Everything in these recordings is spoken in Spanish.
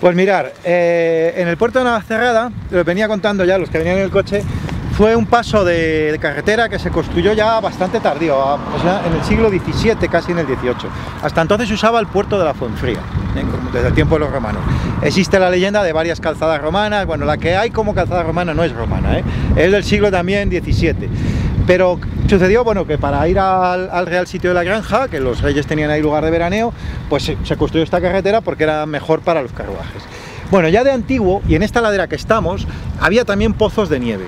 Pues mirar, eh, en el puerto de Navacerrada, lo venía contando ya los que venían en el coche, fue un paso de, carretera que se construyó ya bastante tardío, en el siglo XVII, casi en el XVIII. Hasta entonces usaba el puerto de la Fuenfría, ¿eh? desde el tiempo de los romanos. Existe la leyenda de varias calzadas romanas, bueno, la que hay como calzada romana no es romana, ¿eh? es del siglo también XVII. Pero sucedió bueno, que para ir al, Real Sitio de la Granja, que los reyes tenían ahí lugar de veraneo, pues se, construyó esta carretera porque era mejor para los carruajes. Bueno, ya de antiguo, y en esta ladera que estamos, había también pozos de nieve.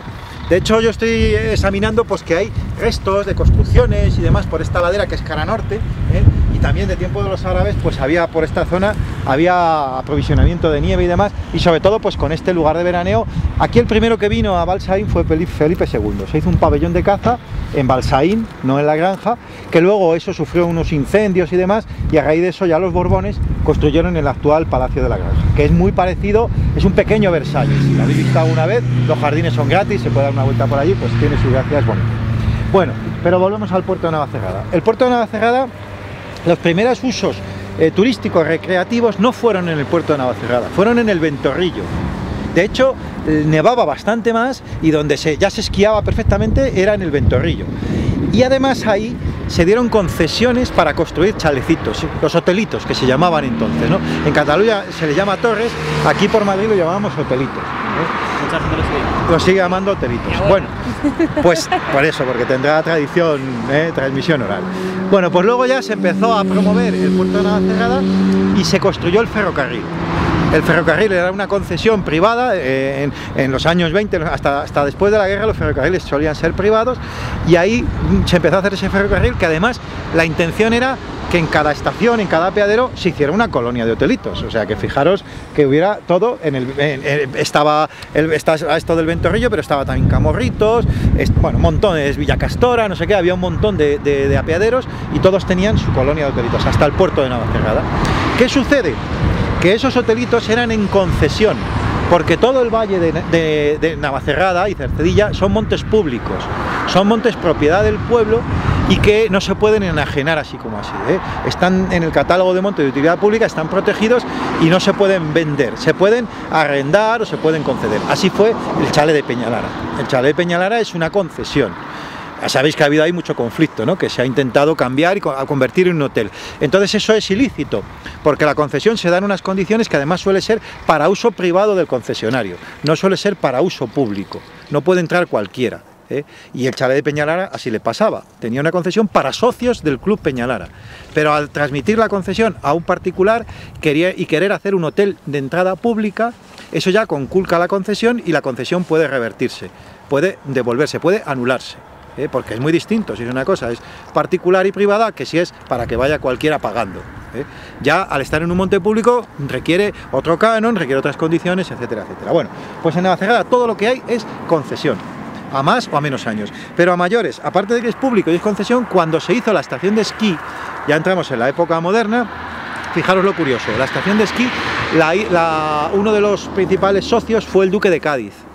De hecho, yo estoy examinando pues, que hay restos de construcciones y demás por esta ladera que es cara norte, ¿eh? Y también de tiempo de los árabes, pues había por esta zona, había aprovisionamiento de nieve y demás, y sobre todo pues con este lugar de veraneo. Aquí el primero que vino a Balsaín fue Felipe II, se hizo un pabellón de caza en Balsaín, no en la granja, que luego eso sufrió unos incendios y demás, y a raíz de eso ya los Borbones construyeron el actual Palacio de la Granja, que es muy parecido, es un pequeño Versalles, si lo habéis visto alguna vez, los jardines son gratis, se puede dar una vuelta por allí, pues tiene su gracia, es bonito. Bueno, pero volvemos al puerto de Navacerrada. El puerto de Navacerrada los primeros usos eh, turísticos recreativos no fueron en el puerto de Navacerrada, fueron en el Ventorrillo. De hecho, eh, nevaba bastante más y donde se, ya se esquiaba perfectamente era en el Ventorrillo. Y además ahí se dieron concesiones para construir chalecitos, los hotelitos que se llamaban entonces. En Cataluña se le llama torres, aquí por Madrid lo llamamos hotelitos. Lo sigue llamando hotelitos. Bueno, pues por eso, porque tendrá tradición, transmisión oral. Bueno, pues luego ya se empezó a promover el puerto de Navacerrada y se construyó el ferrocarril. El ferrocarril era una concesión privada, eh, en, los años 20, hasta, hasta después de la guerra los ferrocarriles solían ser privados y ahí se empezó a hacer ese ferrocarril que además la intención era que en cada estación, en cada apeadero, se hiciera una colonia de hotelitos. O sea, que fijaros que hubiera todo en el... estaba el, esto del Ventorrillo, pero estaba también Camorritos, bueno, montones, no sé qué, había un montón de, apeaderos y todos tenían su colonia de hotelitos, hasta el puerto de Navacerrada. ¿Qué sucede? Que esos hotelitos eran en concesión porque todo el valle de, Navacerrada y Cercedilla son montes públicos, son montes propiedad del pueblo y que no se pueden enajenar así como así. ¿eh? Están en el catálogo de montes de utilidad pública, están protegidos y no se pueden vender, se pueden arrendar o se pueden conceder. Así fue el chale de Peñalara. El chale de Peñalara es una concesión. Sabéis que ha habido ahí mucho conflicto, ¿no? que se ha intentado cambiar y convertir en un hotel. Entonces eso es ilícito, porque la concesión se da en unas condiciones que además suele ser para uso privado del concesionario, no suele ser para uso público, no puede entrar cualquiera. ¿eh? Y el chalet de Peñalara así le pasaba, tenía una concesión para socios del Club Peñalara, pero al transmitir la concesión a un particular quería, y querer hacer un hotel de entrada pública, eso ya conculca la concesión y la concesión puede revertirse, puede devolverse, puede anularse. ¿Eh? porque es muy distinto si es una cosa es particular y privada que si es para que vaya cualquiera pagando. ¿eh? Ya al estar en un monte público requiere otro canon, requiere otras condiciones, etcétera, etcétera. Bueno, pues en Navacerrada todo lo que hay es concesión a más o a menos años. Pero a mayores, aparte de que es público y es concesión, cuando se hizo la estación de esquí, ya entramos en la época moderna, fijaros lo curioso, la estación de esquí, uno de los principales socios fue el duque de Cádiz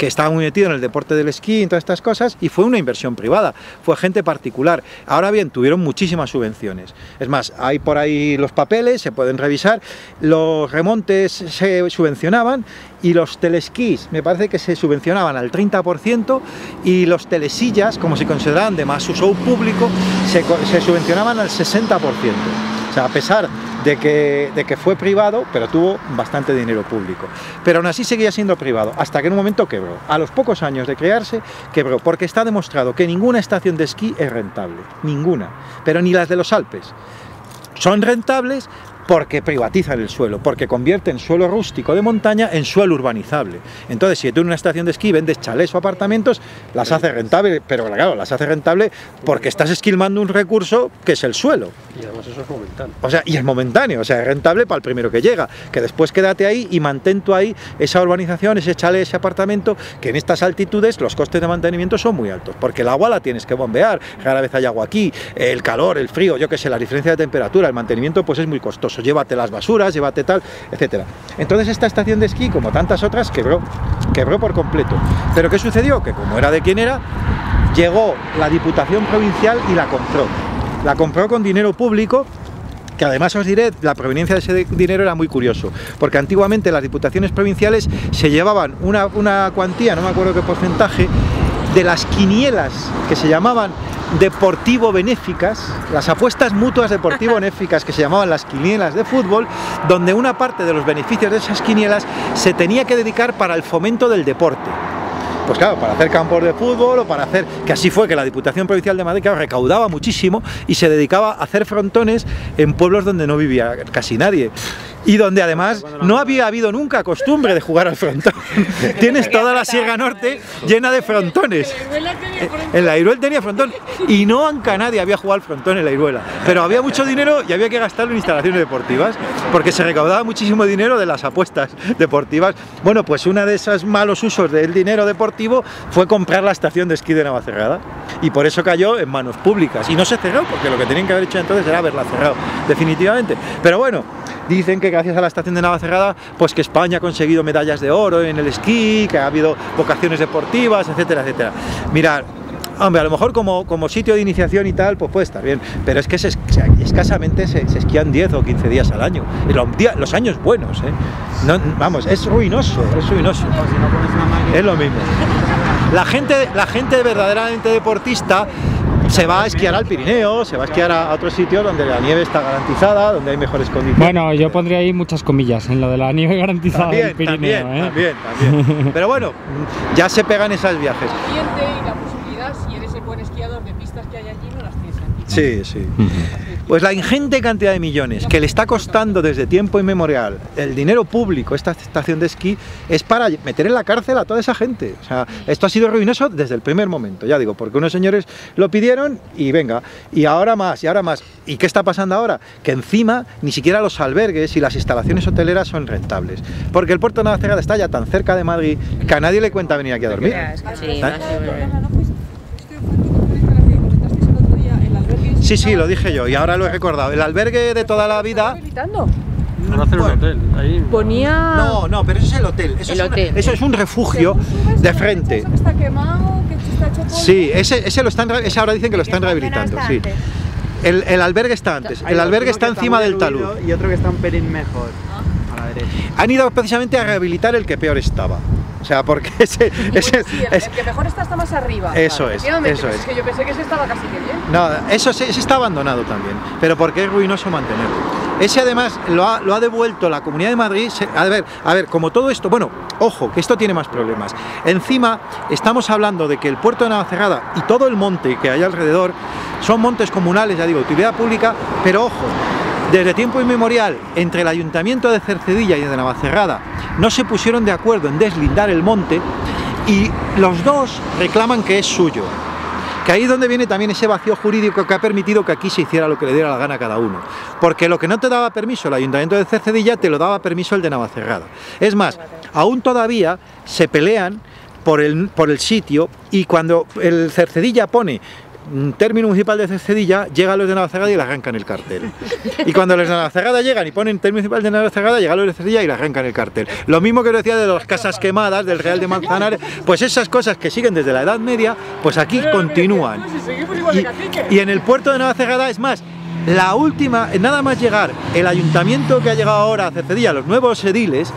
que estaba muy metido en el deporte del esquí y todas estas cosas, y fue una inversión privada, fue gente particular. Ahora bien, tuvieron muchísimas subvenciones. Es más, hay por ahí los papeles, se pueden revisar, los remontes se subvencionaban y los telesquís me parece que se subvencionaban al 30% y los telesillas, como se consideraban de más uso público, se, se subvencionaban al 60%. O sea, a pesar de que, de que fue privado, pero tuvo bastante dinero público. Pero aún así seguía siendo privado, hasta que en un momento quebró. A los pocos años de crearse, quebró, porque está demostrado que ninguna estación de esquí es rentable, ninguna, pero ni las de los Alpes. Son rentables porque privatizan el suelo, porque convierten suelo rústico de montaña en suelo urbanizable. Entonces, si tú en una estación de esquí vendes chalés o apartamentos, las hace rentable, pero claro, las hace rentable porque estás esquilmando un recurso que es el suelo. Y además eso es momentáneo. O sea, y es momentáneo, o sea, es rentable para el primero que llega, que después quédate ahí y mantén tú ahí esa urbanización, ese chalet, ese apartamento, que en estas altitudes los costes de mantenimiento son muy altos, porque el agua la tienes que bombear, rara vez hay agua aquí, el calor, el frío, yo qué sé, la diferencia de temperatura, el mantenimiento pues es muy costoso llévate las basuras, llévate tal, etcétera. Entonces esta estación de esquí, como tantas otras, quebró, quebró por completo. Pero ¿qué sucedió? Que como era de quien era, llegó la Diputación Provincial y la compró. La compró con dinero público que además os diré, la proveniencia de ese dinero era muy curioso, porque antiguamente las diputaciones provinciales se llevaban una, una cuantía, no me acuerdo qué porcentaje, de las quinielas que se llamaban deportivo benéficas, las apuestas mutuas deportivo benéficas que se llamaban las quinielas de fútbol, donde una parte de los beneficios de esas quinielas se tenía que dedicar para el fomento del deporte. Pues claro, para hacer campos de fútbol o para hacer, que así fue que la Diputación Provincial de Madrid recaudaba muchísimo y se dedicaba a hacer frontones en pueblos donde no vivía casi nadie y donde además no había habido nunca costumbre de jugar al frontón. Tienes toda la Sierra Norte llena de frontones. En la Iruel tenía frontón y no nunca nadie había jugado al frontón en la Iruela. Pero había mucho dinero y había que gastarlo en instalaciones deportivas porque se recaudaba muchísimo dinero de las apuestas deportivas. Bueno, pues uno de esos malos usos del dinero deportivo fue comprar la estación de esquí de Navacerrada y por eso cayó en manos públicas y no se cerró porque lo que tenían que haber hecho entonces era haberla cerrado definitivamente. Pero bueno, Dicen que gracias a la estación de Navacerrada, pues que España ha conseguido medallas de oro en el esquí, que ha habido vocaciones deportivas, etcétera, etcétera. Mirad, Hombre, a lo mejor como, como sitio de iniciación y tal, pues puede estar bien, pero es que escasamente se, esquían 10 o 15 días al año, los, los años buenos, ¿eh? vamos, es ruinoso, es ruinoso. Es lo mismo. La gente, la gente verdaderamente deportista se va a esquiar al Pirineo, se va a esquiar a otros sitios donde la nieve está garantizada, donde hay mejores condiciones. Bueno, yo pondría ahí muchas comillas en lo de la nieve garantizada también, del Pirineo. También, también, también. Pero bueno, ya se pegan esos viajes. Y la posibilidad, si eres el buen esquiador de pistas que hay allí, no las tienes aquí. Sí, sí. Pues la ingente cantidad de millones que le está costando desde tiempo inmemorial el dinero público, esta estación de esquí, es para meter en la cárcel a toda esa gente. O sea, esto ha sido ruinoso desde el primer momento, ya digo, porque unos señores lo pidieron y venga, y ahora más, y ahora más. ¿Y qué está pasando ahora? Que encima ni siquiera los albergues y las instalaciones hoteleras son rentables. Porque el puerto de Navacerrada está ya tan cerca de Madrid que a nadie le cuenta venir aquí a dormir. Sí, sí, lo dije yo y ahora lo he recordado. El albergue de toda la vida... No hacer un hotel. Ahí. Ponía... No, no, pero eso es el hotel. Eso, el es, hotel. Un, eso es un refugio de frente. Eso que está quemado, que está hecho polvo. Sí, ese, ese, lo están, ese ahora dicen que lo están rehabilitando. Sí. El, el, albergue está antes. El albergue está encima del talud. Y otro que está un pelín mejor. A la derecha. Han ido precisamente a rehabilitar el que peor estaba. O sea, porque ese, ese sí, el, es, el, que mejor está está más arriba. Eso es, eso pues es. es. que yo pensé que ese estaba casi que bien. No, eso ese, ese está abandonado también, pero porque es ruinoso mantenerlo. Ese además lo ha, lo ha devuelto la Comunidad de Madrid. Se, a ver, a ver, como todo esto, bueno, ojo, que esto tiene más problemas. Encima estamos hablando de que el puerto de Navacerrada y todo el monte que hay alrededor son montes comunales, ya digo, utilidad pública, pero ojo, desde tiempo inmemorial, entre el Ayuntamiento de Cercedilla y de Navacerrada, no se pusieron de acuerdo en deslindar el monte y los dos reclaman que es suyo. Que ahí es donde viene también ese vacío jurídico que ha permitido que aquí se hiciera lo que le diera la gana a cada uno. Porque lo que no te daba permiso el Ayuntamiento de Cercedilla te lo daba permiso el de Navacerrada. Es más, aún todavía se pelean por el, por el sitio y cuando el Cercedilla pone término municipal de Cercedilla, llegan los de Navacerrada y le arrancan el cartel. Y cuando los de Navacerrada llegan y ponen término municipal de Navacerrada, llegan los de Cercedilla y le arrancan el cartel. Lo mismo que decía de las casas quemadas del Real de Manzanares, pues esas cosas que siguen desde la Edad Media, pues aquí continúan. Y, y en el puerto de Navacerrada es más, la última, nada más llegar el ayuntamiento que ha llegado ahora a Cercedilla, los nuevos ediles,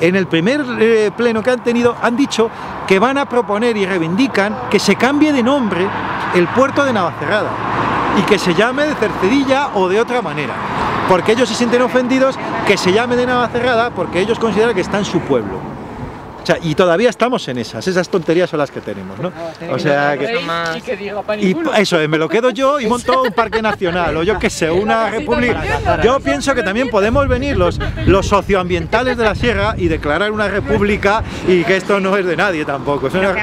en el primer eh, pleno que han tenido han dicho que van a proponer y reivindican que se cambie de nombre el puerto de Navacerrada y que se llame de Cercedilla o de otra manera porque ellos se sienten ofendidos que se llame de Navacerrada porque ellos consideran que está en su pueblo o sea, y todavía estamos en esas, esas tonterías son las que tenemos, ¿no? O sea, que... Y eso, me lo quedo yo y monto un parque nacional, o yo qué sé, una república. Yo pienso que también podemos venir los, los socioambientales de la sierra y declarar una república y que esto no es de nadie tampoco. Es una,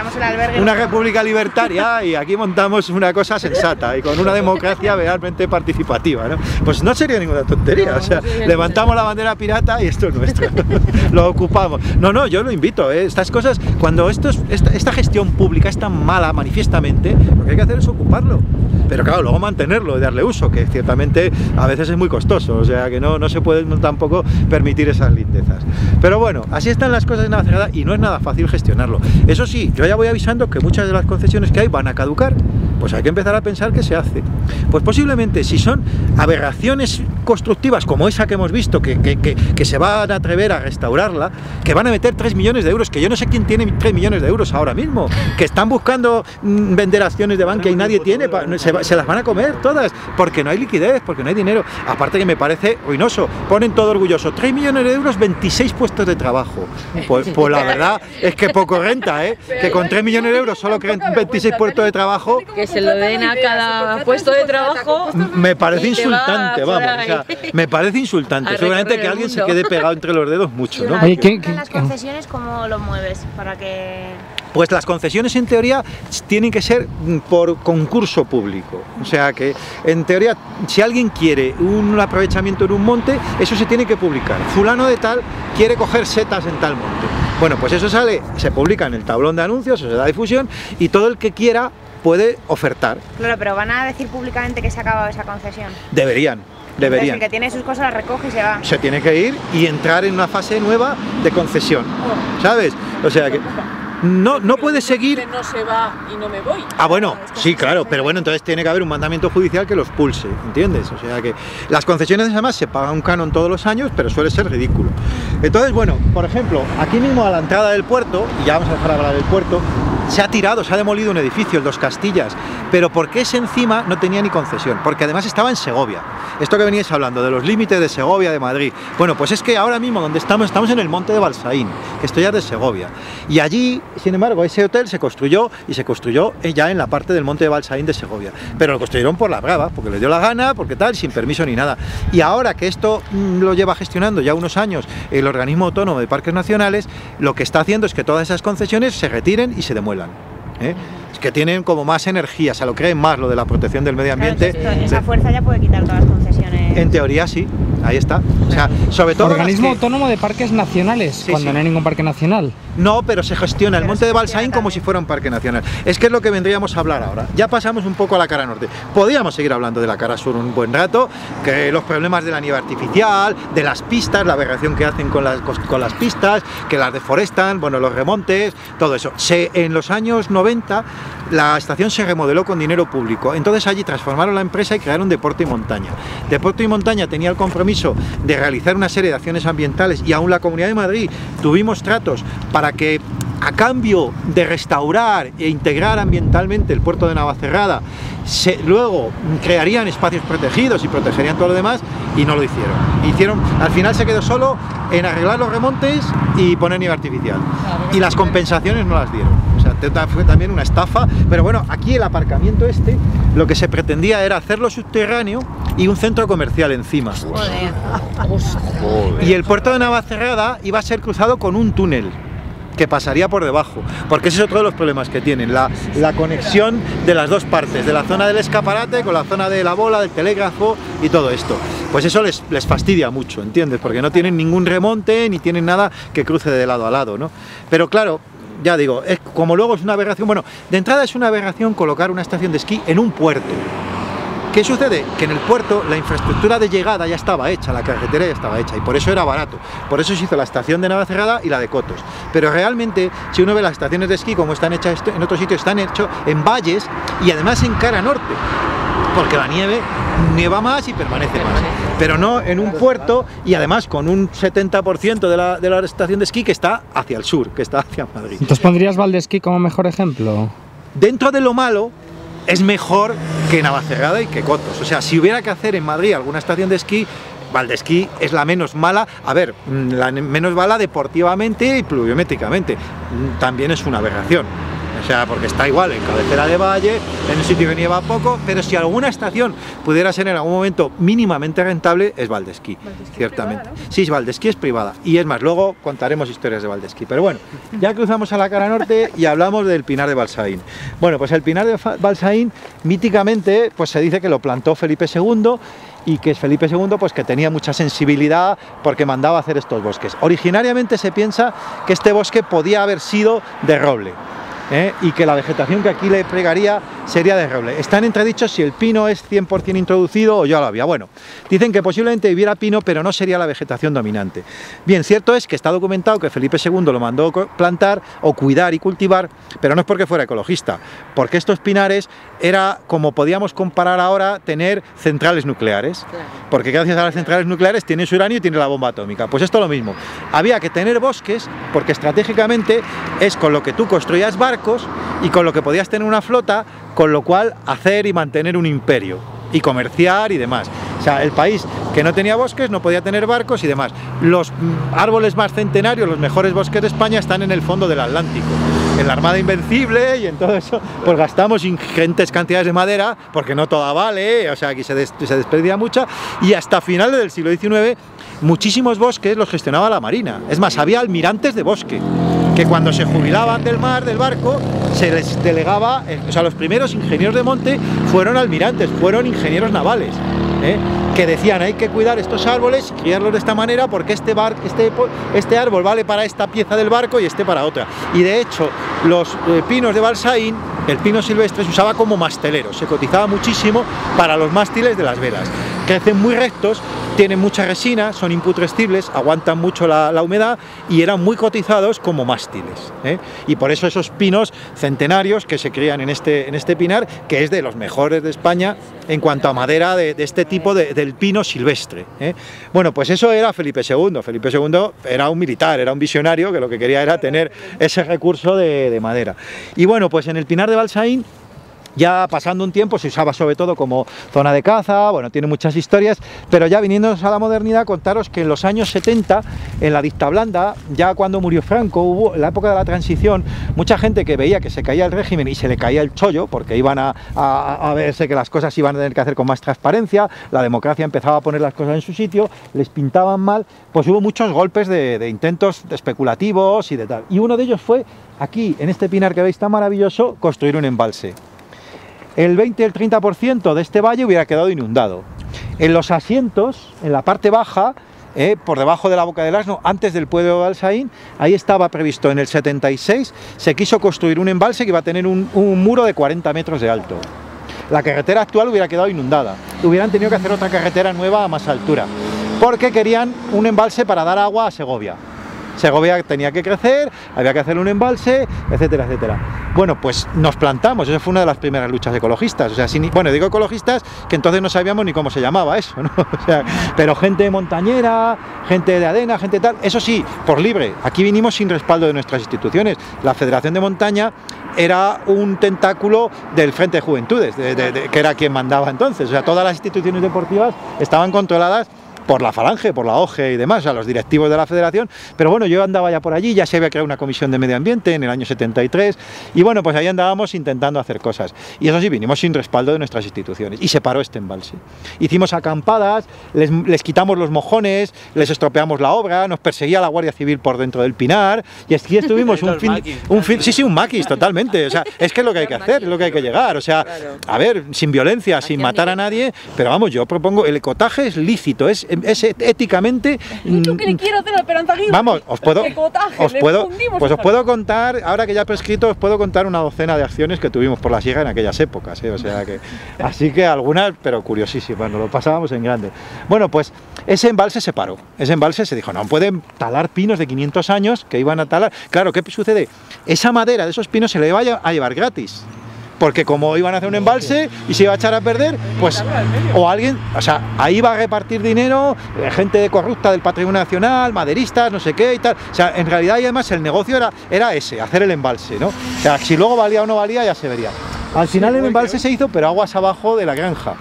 una república libertaria y aquí montamos una cosa sensata y con una democracia realmente participativa, ¿no? Pues no sería ninguna tontería, o sea, levantamos la bandera pirata y esto es nuestro, lo ocupamos. No, no, yo lo invito, ¿eh? estas cosas, cuando esto es, esta, gestión pública es tan mala manifiestamente, lo que hay que hacer es ocuparlo. Pero claro, luego mantenerlo darle uso, que ciertamente a veces es muy costoso, o sea que no, no se puede tampoco permitir esas lindezas. Pero bueno, así están las cosas en Navacerrada y no es nada fácil gestionarlo. Eso sí, yo ya voy avisando que muchas de las concesiones que hay van a caducar pues hay que empezar a pensar qué se hace. Pues posiblemente si son aberraciones constructivas como esa que hemos visto, que, que- que- que se van a atrever a restaurarla, que van a meter 3 millones de euros, que yo no sé quién tiene 3 millones de euros ahora mismo, que están buscando mm, vender acciones de banca y nadie tiene, pa- se, va- se las van a comer todas, porque no hay liquidez, porque no hay dinero. Aparte que me parece ruinoso, ponen todo orgulloso, 3 millones de euros, 26 puestos de trabajo. Pues, pues la verdad es que poco renta, ¿eh? Que con 3 millones de euros solo creen 26 puestos de trabajo, Que se lo den a cada puesto de trabajo. me parece insultante, vamos. ahí. o sea, me parece insultante. Seguramente que alguien se quede pegado entre los dedos mucho, ¿no? Oye, ¿qué- qué- las concesiones cómo lo mueves para que Pues las concesiones en teoría tienen que ser por concurso público. O sea que en teoría si alguien quiere un aprovechamiento en un monte, eso se tiene que publicar. Fulano de tal quiere coger setas en tal monte. Bueno, pues eso sale, se publica en el tablón de anuncios, se da difusión y todo el que quiera puede ofertar. Claro, pero van a decir públicamente que se ha acabado esa concesión. Deberían, Entonces, deberían. el que tiene sus cosas las recoge y se va. se tiene que ir y entrar en una fase nueva de concesión, ¿sabes? O sea que no, no puede seguir... No se va y no me voy. Ah, bueno, sí, claro, pero bueno, entonces tiene que haber un mandamiento judicial que los pulse, ¿entiendes? O sea que las concesiones además se pagan un canon todos los años, pero suele ser ridículo. Entonces, bueno, por ejemplo, aquí mismo a la entrada del puerto, y ya vamos a dejar hablar del puerto, se ha tirado, se ha demolido un edificio, el Dos Castillas, pero porque ese encima no tenía ni concesión, porque además estaba en Segovia. Esto que veníais hablando, de los límites de Segovia, de Madrid. Bueno, pues es que ahora mismo donde estamos, estamos en el monte de Balsaín, que esto ya de Segovia. Y allí, sin embargo, ese hotel se construyó y se construyó eh, ya en la parte del monte de Balsaín de Segovia. Pero lo construyeron por la brava, porque les dio la gana, porque tal, sin permiso ni nada. Y ahora que esto mm, lo lleva gestionando ya unos años el organismo autónomo de parques nacionales, lo que está haciendo es que todas esas concesiones se retiren y se demuelan. ¿eh? Es que tienen como más energía, se lo creen más lo de la protección del medio Claro, ambiente. esto- esa fuerza ya puede quitar todas las concesiones. En teoría sí, ahí está. O sea, sobre todo Organismo que- autónomo de parques nacionales, Sí, cuando sí. no hay ningún parque nacional. No, pero se gestiona el monte de Balsaín como si fuera un parque nacional. Es que es lo que vendríamos a hablar ahora. Ya pasamos un poco a la cara norte. Podríamos seguir hablando de la cara sur un buen rato, que los problemas de la nieve artificial, de las pistas, la aberración que hacen con las, con las pistas, que las deforestan, bueno, los remontes, todo eso. Se, en los años 90 la estación se remodeló con dinero público. Entonces allí transformaron la empresa y crearon Deporte y Montaña. Deporte y Montaña tenía el compromiso de realizar una serie de acciones ambientales y aún la Comunidad de Madrid tuvimos tratos para que a cambio de restaurar e integrar ambientalmente el puerto de Navacerrada, luego crearían espacios protegidos y protegerían todo lo demás y no lo hicieron. Hicieron, al final se quedó solo en arreglar los remontes y poner nieve artificial. Y las compensaciones no las dieron. Sea, fue también una estafa. Pero bueno, aquí el aparcamiento este, lo que se pretendía era hacerlo subterráneo y un centro comercial encima. Joder. Y el puerto de Navacerrada iba a ser cruzado con un túnel que pasaría por debajo, porque ese es otro de los problemas que tienen, la, la conexión de las dos partes, de la zona del escaparate con la zona de la bola, del telégrafo y todo esto. Pues eso les, les fastidia mucho, ¿entiendes? Porque no tienen ningún remonte ni tienen nada que cruce de lado a lado, ¿no? Pero claro, ya digo, es, como luego es una aberración, bueno, de entrada es una aberración colocar una estación de esquí en un puerto. ¿Qué sucede? Que en el puerto la infraestructura de llegada ya estaba hecha, la carretera ya estaba hecha y por eso era barato. Por eso se hizo la estación de Navacerrada y la de Cotos. Pero realmente, si uno ve las estaciones de esquí como están hechas en otros sitios, están hechos en valles y además en cara norte. Porque la nieve nieva más y permanece más. Pero no en un puerto y además con un 70% de la, de la estación de esquí que está hacia el sur, que está hacia Madrid. Entonces pondrías Valdesquí como mejor ejemplo. dentro de lo malo es mejor que Navacerrada y que Cotos. O sea, si hubiera que hacer en Madrid alguna estación de esquí, Valdesquí es la menos mala, a ver, mm, la menos mala deportivamente y pluviométricamente. Mm, También es una aberración. O sea, porque está igual en cabecera de valle, en un sitio que nieva poco, pero si alguna estación pudiera ser en algún momento mínimamente rentable, es Valdesquí, ciertamente. Sí, es Valdesquí es privada. Y es más, luego contaremos historias de Valdesquí. Pero bueno, ya cruzamos a la cara norte y hablamos del Pinar de Balsaín. Bueno, pues el Pinar de Balsaín, míticamente, pues se dice que lo plantó Felipe II y que es Felipe II pues que tenía mucha sensibilidad porque mandaba hacer estos bosques. Originariamente se piensa que este bosque podía haber sido de roble. ¿Eh? y que la vegetación que aquí le pegaría sería de roble. Están entredichos si el pino es 100% introducido o ya lo había. Bueno, dicen que posiblemente viviera pino, pero no sería la vegetación dominante. Bien, cierto es que está documentado que Felipe II lo mandó plantar o cuidar y cultivar, pero no es porque fuera ecologista, porque estos pinares era, como podíamos comparar ahora, tener centrales nucleares. Porque gracias a las centrales nucleares tiene su uranio y tiene la bomba atómica. Pues esto es lo mismo. Había que tener bosques, porque estratégicamente es con lo que tú construías barcos y con lo que podías tener una flota con lo cual hacer y mantener un imperio y comerciar y demás. O sea, el país que no tenía bosques no podía tener barcos y demás. Los mm, árboles más centenarios, los mejores bosques de España están en el fondo del Atlántico. En la Armada Invencible y en todo eso, pues gastamos ingentes cantidades de madera, porque no toda vale, o sea, aquí se, se desperdía mucha, y hasta finales del siglo XIX muchísimos bosques los gestionaba la Marina. Es más, había almirantes de bosque que cuando se jubilaban del mar, del barco, se les delegaba, eh, o sea, los primeros ingenieros de monte fueron almirantes, fueron ingenieros navales, ¿eh? que decían hay que cuidar estos árboles y criarlos de esta manera porque este, bar, este, este árbol vale para esta pieza del barco y este para otra. Y de hecho, los eh, pinos de Balsaín, el pino silvestre se usaba como mastelero, se cotizaba muchísimo para los mástiles de las velas. Crecen muy rectos tienen mucha resina, son imputrescibles, aguantan mucho la, humedad y eran muy cotizados como mástiles. ¿eh? Y por eso esos pinos centenarios que se crían en este, en este pinar, que es de los mejores de España en cuanto a madera de, este tipo del pino silvestre. ¿eh? Bueno, pues eso era Felipe II. Felipe II era un militar, era un visionario que lo que quería era tener ese recurso de, de madera. Y bueno, pues en el pinar de Balsaín ya pasando un tiempo se usaba sobre todo como zona de caza, bueno, tiene muchas historias, pero ya viniéndonos a la modernidad, contaros que en los años 70, en la dicta blanda, ya cuando murió Franco, hubo en la época de la transición, mucha gente que veía que se caía el régimen y se le caía el chollo, porque iban a, verse que las cosas iban a tener que hacer con más transparencia, la democracia empezaba a poner las cosas en su sitio, les pintaban mal, pues hubo muchos golpes de, de intentos especulativos y de tal. Y uno de ellos fue aquí, en este pinar que veis tan maravilloso, construir un embalse el 20 el 30% de este valle hubiera quedado inundado. En los asientos, en la parte baja, eh, por debajo de la boca del asno, antes del pueblo de Balsaín, ahí estaba previsto en el 76, se quiso construir un embalse que iba a tener un, un muro de 40 metros de alto. La carretera actual hubiera quedado inundada, hubieran tenido que hacer otra carretera nueva a más altura, porque querían un embalse para dar agua a Segovia. Segovia tenía que crecer, había que hacer un embalse, etcétera, etcétera. Bueno, pues nos plantamos, esa fue una de las primeras luchas ecologistas, o sea, bueno, digo ecologistas que entonces no sabíamos ni cómo se llamaba eso, ¿no? O sea, pero gente montañera, gente de adena, gente tal, eso sí, por libre, aquí vinimos sin respaldo de nuestras instituciones, la Federación de Montaña era un tentáculo del Frente de Juventudes, que era quien mandaba entonces, o sea, todas las instituciones deportivas estaban controladas por la Falange, por la OGE y demás, a los directivos de la federación, pero bueno, yo andaba ya por allí, ya se había creado una comisión de medio ambiente en el año 73, y bueno, pues ahí andábamos intentando hacer cosas. Y eso sí, vinimos sin respaldo de nuestras instituciones, y se paró este embalse. Hicimos acampadas, les, quitamos los mojones, les estropeamos la obra, nos perseguía la Guardia Civil por dentro del Pinar, y así estuvimos un fin, un fin, sí, sí, un maquis, totalmente, o sea, es que es lo que hay que hacer, es lo que hay que llegar, o sea, a ver, sin violencia, sin matar a nadie, pero vamos, yo propongo, el ecotaje es lícito, es es éticamente... Vamos, os puedo, os puedo, pues os puedo contar, ahora que ya he prescrito, os puedo contar una docena de acciones que tuvimos por la sierra en aquellas épocas, ¿eh? o sea que, así que algunas, pero curiosísimas, nos lo pasábamos en grande. Bueno, pues ese embalse se paró, ese embalse se dijo, no pueden talar pinos de 500 años que iban a talar. Claro, ¿qué sucede? Esa madera de esos pinos se le iba a llevar gratis porque como iban a hacer un embalse y se iba a echar a perder, pues o alguien, o sea, ahí va a repartir dinero, eh, gente corrupta del patrimonio nacional, maderistas, no sé qué y tal. O sea, en realidad y además el negocio era, era ese, hacer el embalse, ¿no? O sea, si luego valía o no valía ya se vería. Al final el embalse se hizo, pero aguas abajo de la granja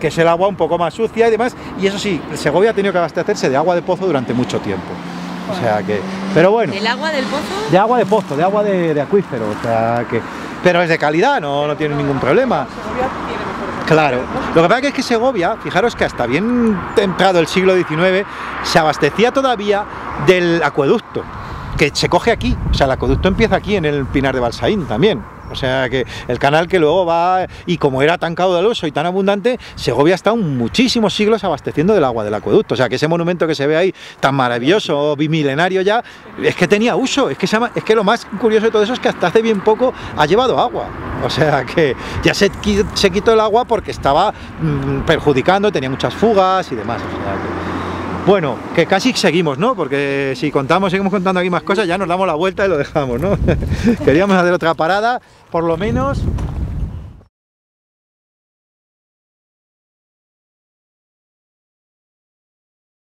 que es el agua un poco más sucia y demás, y eso sí, Segovia ha tenido que abastecerse de agua de pozo durante mucho tiempo. O sea que, pero bueno. ¿El agua del pozo? De agua de pozo, de agua de, de acuífero, o sea que pero es de calidad, no, no tiene ningún problema. Claro, lo que pasa es que Segovia, fijaros que hasta bien entrado el siglo XIX, se abastecía todavía del acueducto, que se coge aquí, o sea, el acueducto empieza aquí en el Pinar de Balsaín también, O sea que el canal que luego va, y como era tan caudaloso y tan abundante, Segovia ha estado muchísimos siglos abasteciendo del agua del acueducto. O sea que ese monumento que se ve ahí, tan maravilloso, bimilenario ya, es que tenía uso. Es que, es que lo más curioso de todo eso es que hasta hace bien poco ha llevado agua. O sea que ya se, qui- se quitó el agua porque estaba mm, perjudicando, tenía muchas fugas y demás. Bueno, que casi seguimos, ¿no? Porque si contamos, seguimos contando aquí más cosas, ya nos damos la vuelta y lo dejamos, ¿no? Queríamos hacer otra parada, por lo menos